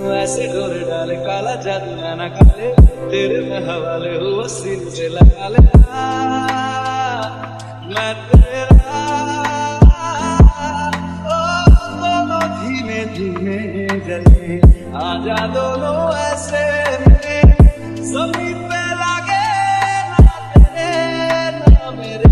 ऐसे डोरे डाले, काला जादू नाना काले तेरे में हवाले हुआ सीन से लगा ले। मैं तेरा, ओ दोनों धीमे धीमे जले। आजा दोनों ऐसे समीप लागे ना तेरे ना मेरे।